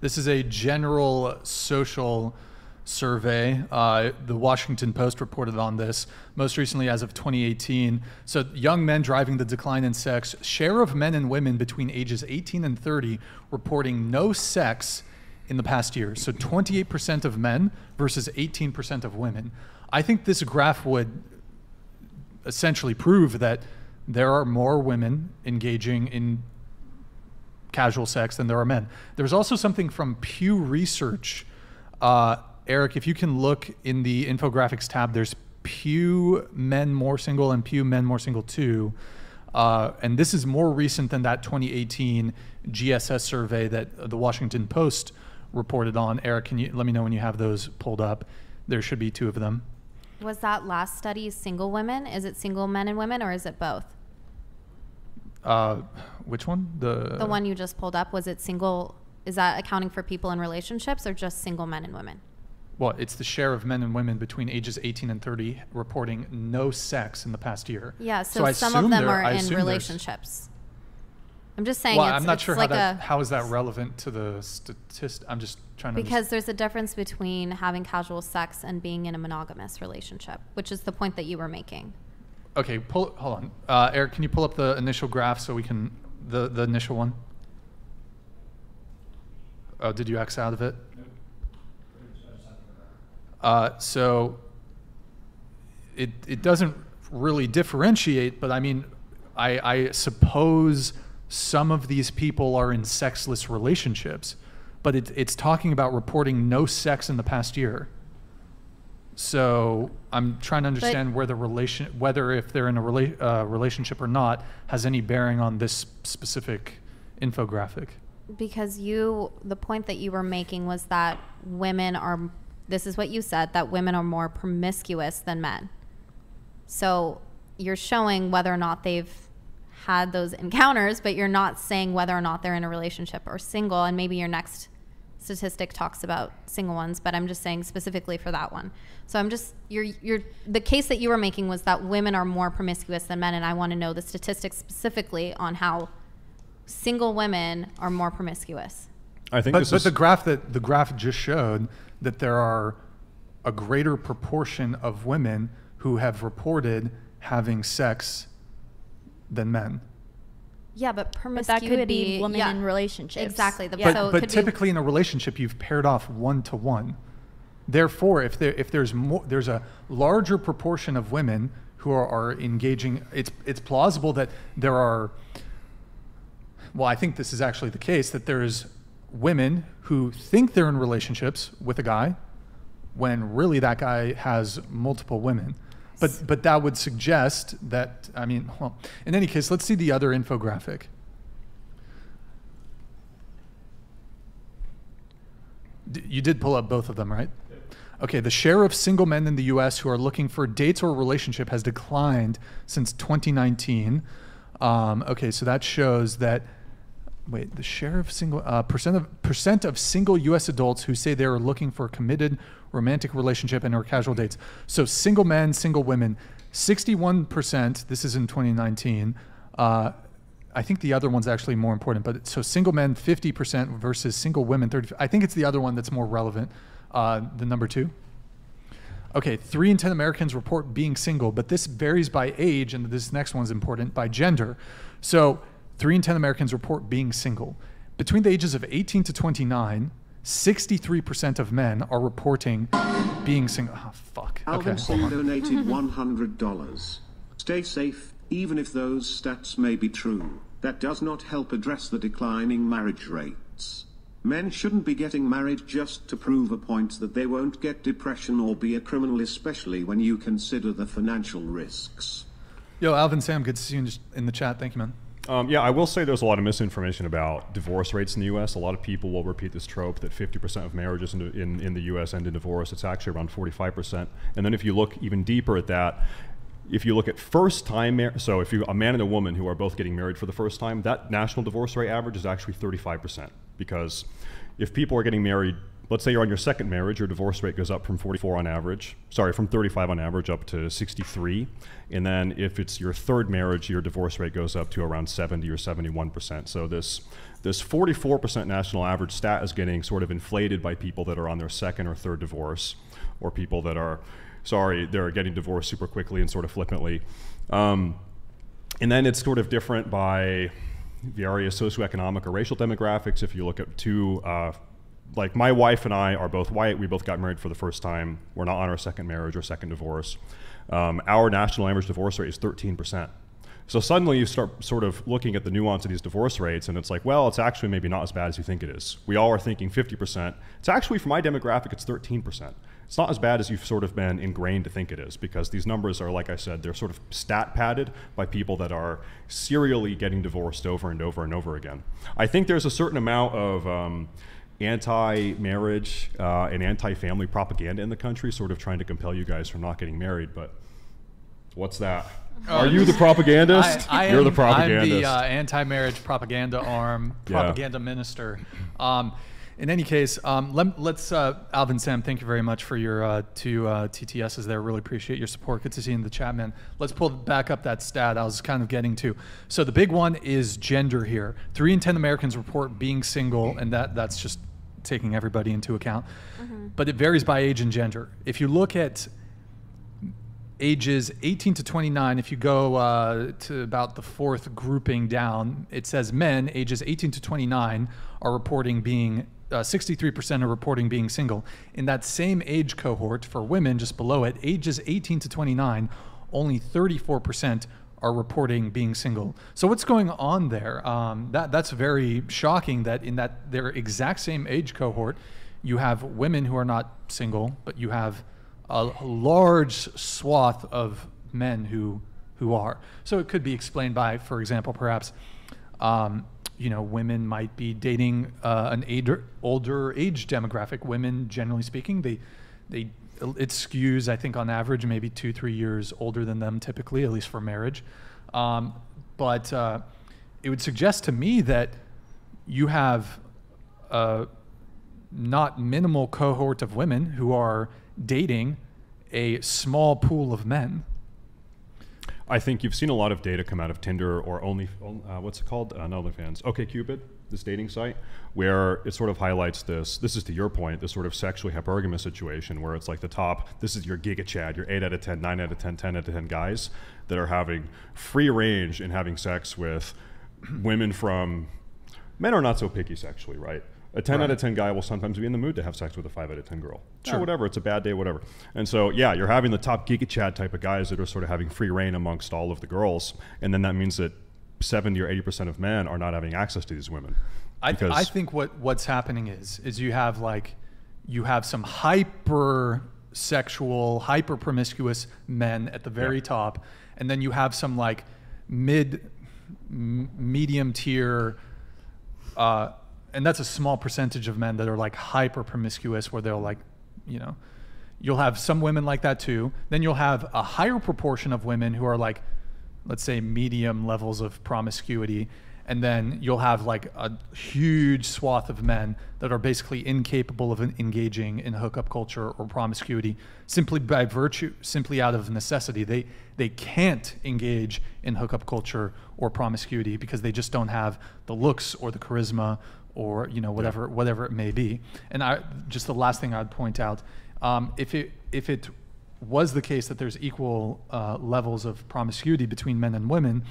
This is a general social survey. Uh, the Washington Post reported on this most recently as of 2018. So, young men driving the decline in sex, share of men and women between ages 18 and 30 reporting no sex in the past year. So, 28% of men versus 18% of women. I think this graph would essentially prove that there are more women engaging in casual sex than there are men. There's also something from Pew Research. Uh, Eric, if you can look in the infographics tab, there's Pew Men More Single and Pew Men More Single 2. Uh, and this is more recent than that 2018 GSS survey that the Washington Post reported on. Eric, can you let me know when you have those pulled up? There should be two of them. Was that last study single women? Is it single men and women, or is it both? Uh, which one? The The one you just pulled up was it single? Is that accounting for people in relationships or just single men and women? Well, it's the share of men and women between ages 18 and 30 reporting no sex in the past year. Yeah, so, I some of them are I in relationships. I'm just saying Well, it's, I'm not sure like how that how is that relevant to the statistic. I'm just trying to because there's a difference between having casual sex and being in a monogamous relationship, which is the point that you were making. Okay, pull. Hold on, uh, Eric. Can you pull up the initial graph so we can the the initial one? Oh, did you X out of it? Uh, so it it doesn't really differentiate, but I mean, I, I suppose some of these people are in sexless relationships, but it, it's talking about reporting no sex in the past year. So I'm trying to understand where the relation, whether if they're in a rela- uh, relationship or not, has any bearing on this specific infographic. Because you, the point that you were making was that women are, this is what you said, that women are more promiscuous than men. So you're showing whether or not they've had those encounters, but you're not saying whether or not they're in a relationship or single. And maybe your next statistic talks about single ones, but I'm just saying specifically for that one. So I'm just you're you're the case that you were making was that women are more promiscuous than men, and I want to know the statistics specifically on how single women are more promiscuous. I think But, this but is the graph that the graph just showed that there are a greater proportion of women who have reported having sex than men. Yeah, but But that could be women yeah, in relationships. Exactly. The, Yeah. But, so but could be- typically in a relationship, you've paired off one to one. Therefore, if there if there's more, there's a larger proportion of women who are, are engaging. It's it's plausible that there are. Well, I think this is actually the case that there's women who think they're in relationships with a guy, when really that guy has multiple women. But but that would suggest that I mean, well, in any case, let's see the other infographic. D- You did pull up both of them, right? Okay, the share of single men in the US who are looking for dates or a relationship has declined since 2019. Um, okay, so that shows that. Wait, the share of single uh, percent of percent of single U.S. adults who say they are looking for a committed romantic relationship and or casual dates. So single men, single women, sixty-one percent. This is in 2019. Uh, I think the other one's actually more important, but so single men 50% versus single women 30. I think it's the other one that's more relevant, uh, the number two. Okay, three in 10 Americans report being single, but this varies by age, and this next one's important by gender. So, three in 10 Americans report being single. Between the ages of 18 to 29, 63% of men are reporting being single. Oh, fuck. Alvin Okay. Donated $100. Stay safe, even if those stats may be true. That does not help address the declining marriage rates. Men shouldn't be getting married just to prove a point that they won't get depression or be a criminal, especially when you consider the financial risks. Yo, Alvin Sam, good to see you in in the chat. Thank you, man. Um, yeah, I will say there's a lot of misinformation about divorce rates in the U.S. A lot of people will repeat this trope that 50% of marriages in, in, in the U.S. end in divorce. It's actually around 45%. And then if you look even deeper at that, if you look at first time, mar- so if you a man and a woman who are both getting married for the first time, that national divorce rate average is actually 35%. Because if people are getting married let's say you're on your second marriage, your divorce rate goes up from 44 on average, sorry, from 35 on average up to 63. And then if it's your third marriage, your divorce rate goes up to around 70 or 71%. So this this 44% national average stat is getting sort of inflated by people that are on their second or third divorce, or people that are, sorry, they're getting divorced super quickly and sort of flippantly. Um, and then it's sort of different by various socioeconomic or racial demographics. If you look at two, uh, like my wife and I are both white, we both got married for the first time. We're not on our second marriage or second divorce. Um, our national average divorce rate is 13%. So suddenly you start sort of looking at the nuance of these divorce rates, and it's like, well, it's actually maybe not as bad as you think it is. We all are thinking 50%. It's actually, for my demographic, it's 13%. It's not as bad as you've sort of been ingrained to think it is, because these numbers are, like I said, they're sort of stat padded by people that are serially getting divorced over and over and over again. I think there's a certain amount of um, anti-marriage uh, and anti-family propaganda in the country, sort of trying to compel you guys from not getting married. But what's that? Are you the propagandist? I, I You're am, the propagandist. I'm the uh, anti-marriage propaganda arm, Yeah. propaganda minister. Um, in any case, um, let, us uh, Alvin Sam, thank you very much for your uh, two uh, TTSs there. Really appreciate your support. Good to see you in the chat, man. Let's pull back up that stat I was kind of getting to. So the big one is gender here. Three in ten Americans report being single, and that that's just taking everybody into account. But it varies by age and gender. If you look at ages 18 to 29, if you go uh, to about the fourth grouping down, it says men ages 18 to 29 are reporting being, uh, 63% are reporting being single. In that same age cohort for women, just below it, ages 18 to 29, only 34% are reporting being single. So what's going on there? Um, that that's very shocking. That in that their exact same age cohort, you have women who are not single, but you have a large swath of men who who are. So it could be explained by, for example, perhaps. Um, you know, women might be dating uh, an older, older age demographic. Women, generally speaking, they, they, it skews, I think, on average, maybe two, three years older than them, typically, at least for marriage. Um, but uh, it would suggest to me that you have a not minimal cohort of women who are dating a small pool of men. I think you've seen a lot of data come out of Tinder or Only, uh, what's it called? Uh, not OnlyFans. OkCupid, this dating site, where it sort of highlights this. This is to your point, this sort of sexually hypergamous situation where it's like the top. This is your Giga Chad, your eight out of 10, nine out of 10, 10 out of 10 guys that are having free range in having sex with women from. Men are not so picky sexually, right? A 10 out of 10 guy will sometimes be in the mood to have sex with a 5 out of 10 girl. Sure. Sure. whatever. It's a bad day, whatever. And so, yeah, you're having the top Giga Chad type of guys that are sort of having free reign amongst all of the girls. And then that means that 70 or 80% of men are not having access to these women. I, th- I think what what's happening is is you have like you have some hyper sexual, hyper promiscuous men at the very Yeah. top, and then you have some like mid m- medium tier. Uh, and that's a small percentage of men that are like hyper promiscuous, where they'll like, you know, you'll have some women like that too. Then you'll have a higher proportion of women who are like, let's say, medium levels of promiscuity. And then you'll have like a huge swath of men that are basically incapable of engaging in hookup culture or promiscuity simply by virtue, simply out of necessity. They, they can't engage in hookup culture or promiscuity because they just don't have the looks or the charisma or you know whatever whatever it may be. And I just the last thing I'd point out, um, if it if it was the case that there's equal uh, levels of promiscuity between men and women,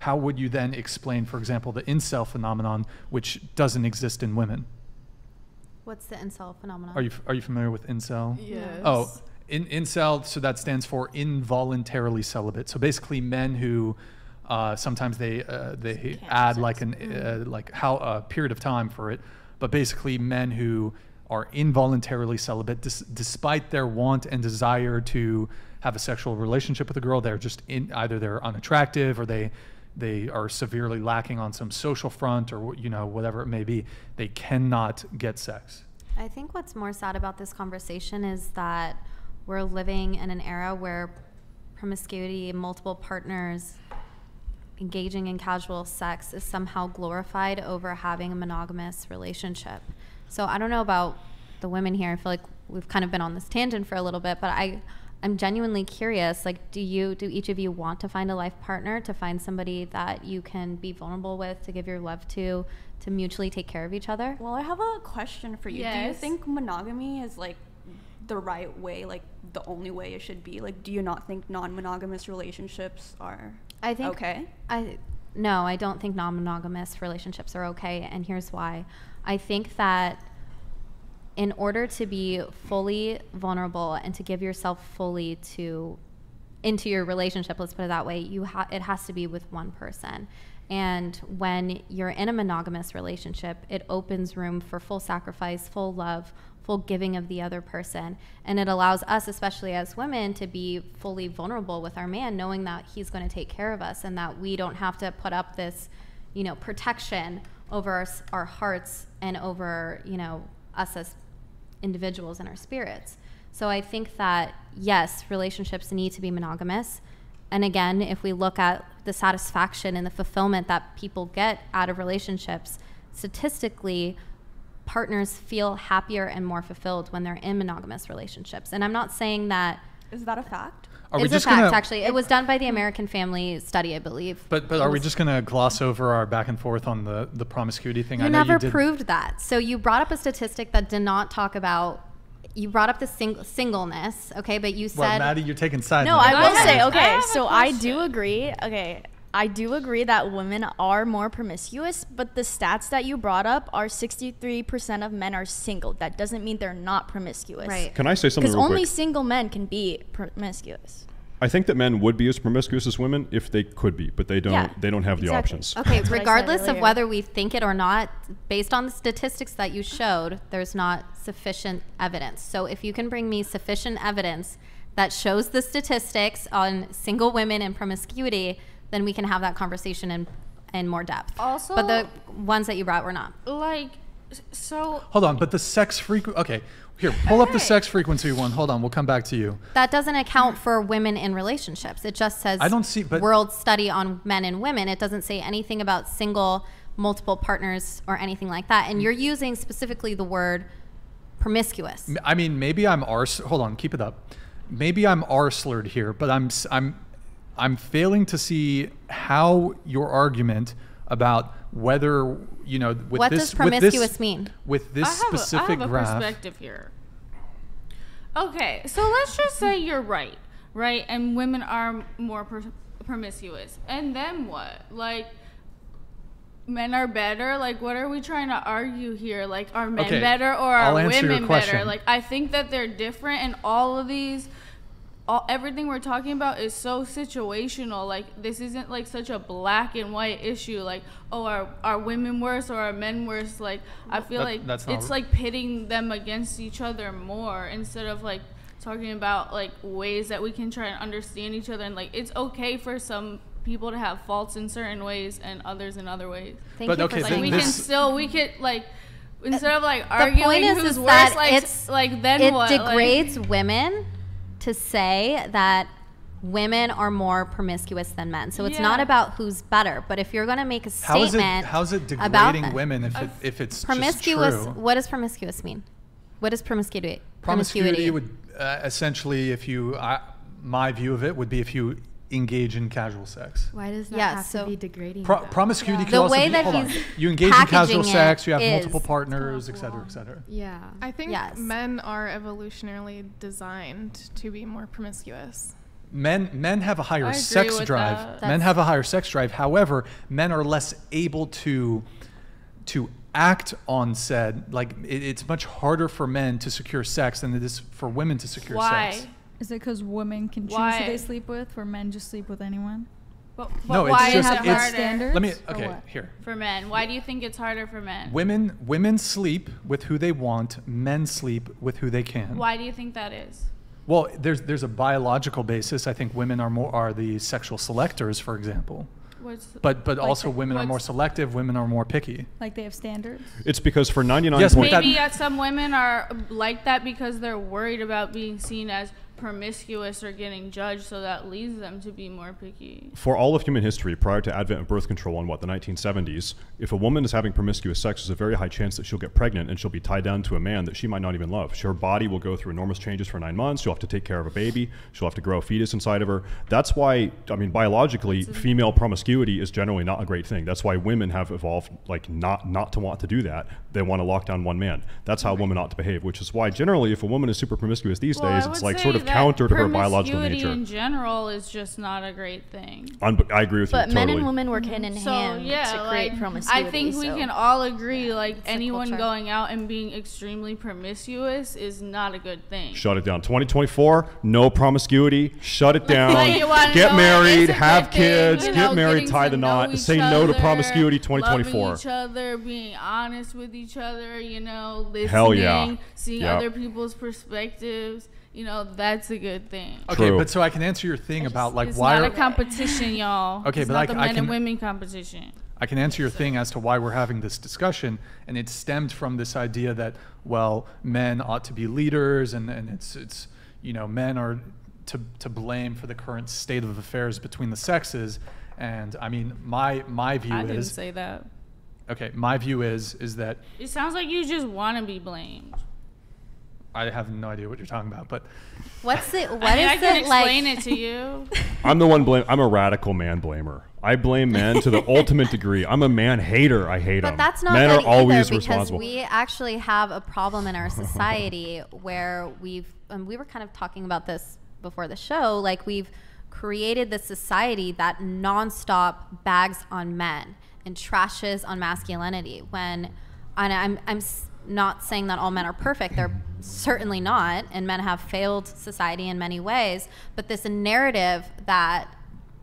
how would you then explain, for example, the incel phenomenon, which doesn't exist in women? What's the incel phenomenon? Are you are you familiar with incel? Yes. Oh, in, incel, so that stands for involuntarily celibate. So basically, men who uh, sometimes they uh, they Can't add like an uh, like how a period of time for it, but basically men who are involuntarily celibate, despite their want and desire to have a sexual relationship with a girl, they're just in either they're unattractive or they they are severely lacking on some social front or you know whatever it may be. They cannot get sex. I think what's more sad about this conversation is that we're living in an era where promiscuity, multiple partners, engaging in casual sex is somehow glorified over having a monogamous relationship. So I don't know about the women here. I feel like we've kind of been on this tangent for a little bit, but I, I'm genuinely curious. Like, do you, do each of you want to find a life partner, to find somebody that you can be vulnerable with, to give your love to, to mutually take care of each other? Well, I have a question for you. Do you think monogamy is like the right way, like the only way it should be? Like, do you not think non-monogamous relationships are I think okay? I no, I don't think non-monogamous relationships are okay, and here's why. I think that in order to be fully vulnerable and to give yourself fully to into your relationship, let's put it that way, you ha- it has to be with one person. And when you're in a monogamous relationship, it opens room for full sacrifice, full love, full giving of the other person. And it allows us, especially as women, to be fully vulnerable with our man, knowing that he's going to take care of us and that we don't have to put up this, you know, protection over our, our hearts and over, you know, us as individuals and our spirits. So I think that yes, relationships need to be monogamous. And again, if we look at the satisfaction and the fulfillment that people get out of relationships, statistically, partners feel happier and more fulfilled when they're in monogamous relationships. And I'm not saying that Is that a fact? Are we it's just a fact, gonna? actually. It was done by the American Family Study, I believe. But but are we just gonna gloss over our back and forth on the the promiscuity thing? You I know never you did. proved that. So you brought up a statistic that did not talk about. You brought up the sing- singleness, okay? But you said, Well, said Maddie, you're taking sides. No, now. I will say, okay, have a so I do agree. Okay, I do agree that women are more promiscuous, but the stats that you brought up are 63% of men are single. That doesn't mean they're not promiscuous. Right. Can I say something Because only quick? single men can be promiscuous. I think that men would be as promiscuous as women if they could be, but they don't. Yeah, they don't have the options. Okay, That's what I said regardless of whether we think it or not, based on the statistics that you showed, there's not sufficient evidence. So if you can bring me sufficient evidence that shows the statistics on single women and promiscuity, then we can have that conversation in, in more depth. Also- but the ones that you brought were not. Like, so Hold on, but the sex frequency. Okay, here, pull up the sex frequency one. Hold on, we'll come back to you. That doesn't account for women in relationships. It just says I don't see- but- world study on men and women. It doesn't say anything about single, multiple partners or anything like that. And mm. you're using specifically the word promiscuous. I mean, maybe I'm ars. Hold on, keep it up. Maybe I'm arsled here, but I'm s- I'm I'm failing to see how your argument about whether you know with What this does with this- promiscuous mean? with this I have specific a, I have a graph. perspective here. Okay, so let's just say you're right, right? And women are more pr- promiscuous. And then what? Like, men are better? Like, what are we trying to argue here? Like, are men Okay, better or I'll are women better? Like, I think that they're different, and all of these. All, everything we're talking about is so situational. Like this isn't like such a black and white issue. Like oh, are are women worse or are men worse? Like I feel That- like that's it's r- like pitting them against each other more instead of like talking about like ways that we can try and understand each other and like it's okay for some people to have faults in certain ways and others in other ways. Thank But you okay, for Like we that. can still we could like instead of like the arguing point is, who's is worse, that like it's like then it what? Like- degrades women to say that women are more promiscuous than men. So it's not about who's better. But if you're going to make a How is it? statement How's it about degrading that- women if it, if it's promiscuous, Just true? what does promiscuous mean? What does promiscuity? Promiscuity would uh, essentially, if you, I my view of it would be if you engage in casual sex. Why does that Yes, have so- to be degrading? Pro- though? promiscuity could The also way be, that hold on. he's you engage in casual sex, you have multiple partners, et cetera, et cetera. yeah. I think Yes. men are evolutionarily designed to be more promiscuous. Men men have a higher sex drive. that. Men have a higher sex drive. However, men are less able to to act on said like it, it's much harder for men to secure sex than it is for women to secure why? sex. Is it because women can choose Why? who they sleep with, where men just sleep with anyone? But, but No, it's why just- is it it's- harder standards? Let me okay, here. for men? Why do you think it's harder for men? Women women sleep with who they want, men sleep with who they can. Why do you think that is? Well, there's there's a biological basis. I think women are more are the sexual selectors, for example. What's But but Like also the- women are more selective. Women are more picky. Like they have standards? It's because for 99 Yes, point, but that- maybe uh, some women are like that because they're worried about being seen as promiscuous are getting judged, so that leads them to be more picky. For all of human history, prior to advent of birth control in what the 1970s, if a woman is having promiscuous sex, there's a very high chance that she'll get pregnant and she'll be tied down to a man that she might not even love. Her body will go through enormous changes for nine months. She'll have to take care of a baby. She'll have to grow a fetus inside of her. That's why, I mean, biologically, female promiscuity is generally not a great thing. That's why women have evolved like not not to want to do that. They want to lock down one man. That's how a woman ought to behave. Which is why generally, if a woman is super promiscuous these Well, days, it's like sort of counter to her biological promiscuity nature. in general is just not a great thing. Un- I agree with But you. But men totally. and women work mm-hmm. hand in So hand yeah, to create like promiscuity. I think we so- can all agree, like anyone going out and being extremely promiscuous is not a good thing. Shut it down. 2024, no promiscuity. Shut it down. Like, get married, have good thing? kids, get know, married, tie the knot. each Say no to promiscuity 2024. Loving each other, being honest with each other, you know, listening, Hell yeah. seeing Yeah. other people's perspectives. You know, that's a good thing. Okay, True. but so I can answer your thing about like it's why not are, a competition, y'all. Okay, it's but not I the men and can- women competition. I can answer your thing as to why we're having this discussion, and it stemmed from this idea that well, men ought to be leaders, and, and it's it's you know men are to to blame for the current state of affairs between the sexes, and I mean my my view is I didn't say that. okay. My view is is that It sounds like you just want to be blamed. I have no idea what you're talking about, but What's it? What I mean, is I can it like? explain it to you. I'm the one blame. I'm a radical man blamer. I blame men to the ultimate degree. I'm a man hater. I hate them. But that's not men good are always because responsible. we actually have a problem in our society where we've and we were kind of talking about this before the show like we've created this society that nonstop bags on men and trashes on masculinity when and I'm I'm s- not saying that all men are perfect. They're certainly not and men have failed society in many ways. But this narrative that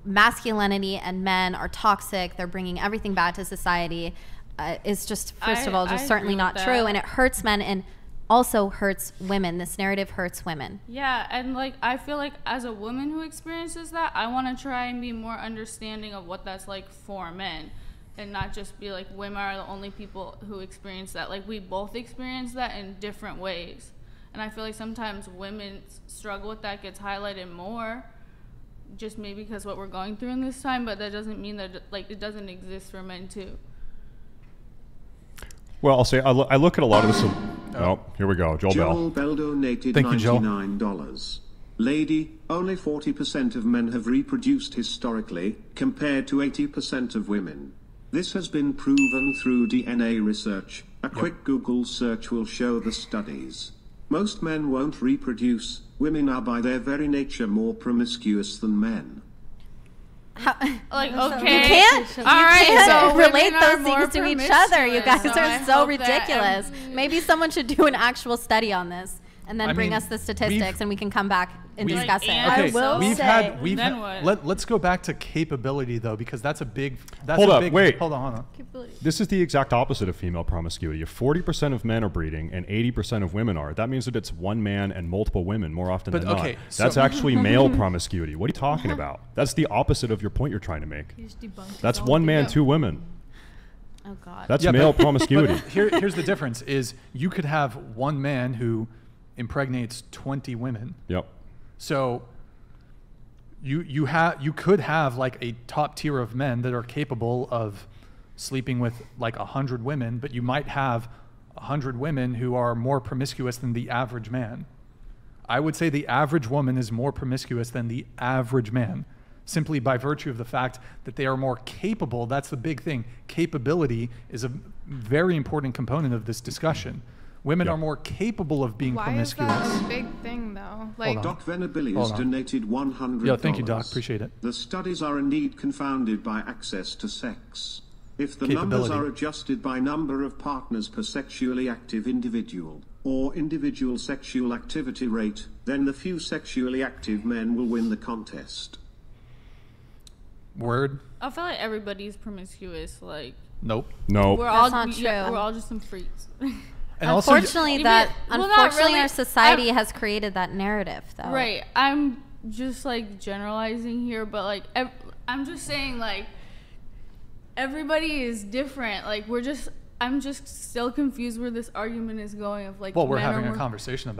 masculinity and men are toxic they're bringing everything bad to society uh, is just first of all just I certainly not with true. And it hurts men and also hurts women. This narrative hurts women. Yeah, and like I feel like as a woman who experiences that, I want to try and be more understanding of what that's like for men and not just be like women are the only people who experience that. Like we both experience that in different ways. And I feel like sometimes women's struggle with that gets highlighted more just maybe because what we're going through in this time, but that doesn't mean that like it doesn't exist for men too. well, I'll say I, lo- I look at a lot of this. Oh, oh here we go. Joel, Joel Bell. Bell donated Thank you, Joel. $99. Lady, only 40% of men have reproduced historically, compared to 80% of women. This has been proven through DNA research. A quick Google search will show the studies. Most men won't reproduce. Women are by their very nature more promiscuous than men. Like you okay, can't all right, can't so relate those things to each other you guys promiscuous, so are so ridiculous maybe someone should do an actual study on this and then I bring mean, us the statistics and we can come back and we've- discuss it okay. I will we've say- had we've Then had- what? let let's go back to capability though because that's a big that's Hold a up, big, wait. hold on hold on This is the exact opposite of female promiscuity. If 40% of men are breeding and 80% of women are, that means that it's one man and multiple women more often But, than okay, not. so- That's actually male promiscuity. What are you talking about? That's the opposite of your point you're trying to make. That's one man, two women. oh god That's Yeah, male but- promiscuity. But here, here's the difference: is you could have one man who impregnates 20 women. yep. So you you have you could have like a top tier of men that are capable of sleeping with like a hundred women, but you might have a hundred women who are more promiscuous than the average man. I would say the average woman is more promiscuous than the average man, simply by virtue of the fact that they are more capable. That's the big thing. Capability is a very important component of this discussion. Women Yeah. are more capable of being Why promiscuous. is that a big thing, though? Like. Doc Venabilis Hold donated $100. Yeah, thank you, Doc. Appreciate it. The studies are indeed confounded by access to sex. If the numbers are adjusted by number of partners per sexually active individual, or individual sexual activity rate, then the few sexually active men will win the contest. Word? I feel like everybody's promiscuous. Like Nope. No. we're That's all not yeah, true. we're all just some freaks. And unfortunately Even- that well, unfortunately really. our society I'm- has created that narrative though Right. I'm just like generalizing here, but like ev- I'm just saying like everybody is different. Like we're just I'm just still confused where this argument is going of like well, we're men having a conversation about